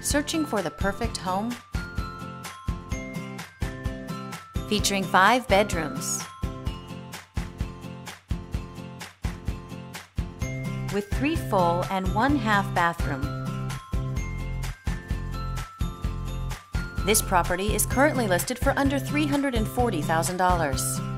Searching for the perfect home? Featuring five bedrooms with three full and one half bathroom. This property is currently listed for under $340,000.